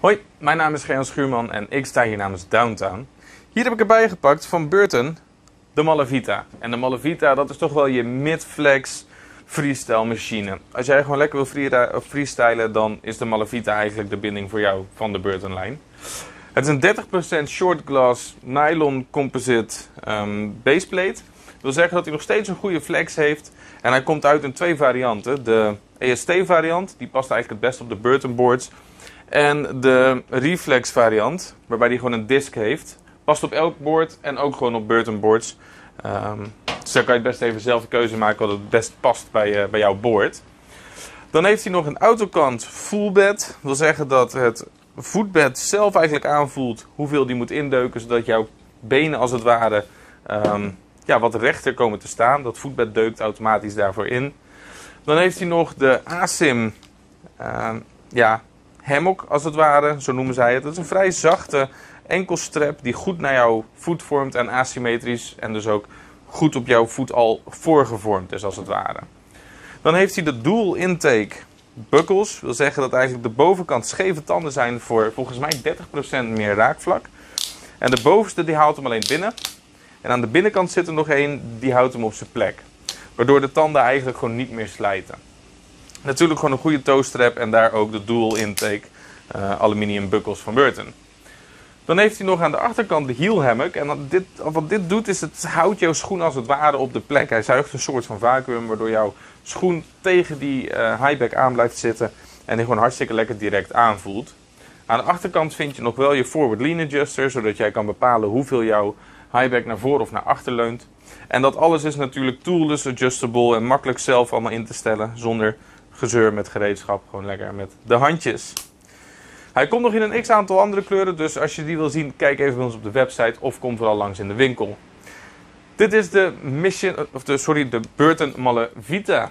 Hoi, mijn naam is Gerjan Schuurman en ik sta hier namens Downtown. Hier heb ik erbij gepakt van Burton de Malavita. En de Malavita, dat is toch wel je mid-flex freestyle machine. Als jij gewoon lekker wil freestylen, dan is de Malavita eigenlijk de binding voor jou van de Burton lijn. Het is een 30% short glass nylon composite um, baseplate. Wil zeggen dat hij nog steeds een goede flex heeft. En hij komt uit in twee varianten. De EST variant, die past eigenlijk het best op de Burton boards. En de Reflex variant, waarbij hij gewoon een disc heeft, past op elk board en ook gewoon op Burton boards. Um, dus dan kan je best even zelf een keuze maken wat het best past bij, uh, bij jouw board. Dan heeft hij nog een autokant full bed. Dat wil zeggen dat het voetbed zelf eigenlijk aanvoelt hoeveel die moet indeuken, zodat jouw benen als het ware um, ja, wat rechter komen te staan. Dat voetbed deukt automatisch daarvoor in. Dan heeft hij nog de ASIM uh, ja, hammock als het ware, zo noemen zij het. Dat is een vrij zachte enkelstrap die goed naar jouw voet vormt en asymmetrisch. En dus ook goed op jouw voet al voorgevormd is als het ware. Dan heeft hij de dual intake. Dat wil zeggen dat eigenlijk de bovenkant scheve tanden zijn voor volgens mij 30% meer raakvlak. En de bovenste die haalt hem alleen binnen. En aan de binnenkant zit er nog één die houdt hem op zijn plek. Waardoor de tanden eigenlijk gewoon niet meer slijten. Natuurlijk gewoon een goede toestrap en daar ook de dual intake uh, aluminium buckles van Burton. Dan heeft hij nog aan de achterkant de heel hammock. En dit, wat dit doet is het houdt jouw schoen als het ware op de plek. Hij zuigt een soort van vacuüm waardoor jouw schoen tegen die uh, highback aan blijft zitten. En die gewoon hartstikke lekker direct aanvoelt. Aan de achterkant vind je nog wel je forward lean adjuster. Zodat jij kan bepalen hoeveel jouw highback naar voren of naar achter leunt. En dat alles is natuurlijk toolless adjustable en makkelijk zelf allemaal in te stellen. Zonder gezeur met gereedschap. Gewoon lekker met de handjes. Hij komt nog in een x aantal andere kleuren, dus als je die wil zien, kijk even bij ons op de website of kom vooral langs in de winkel. Dit is de Mission, of de, sorry, de Burton Malle Vita.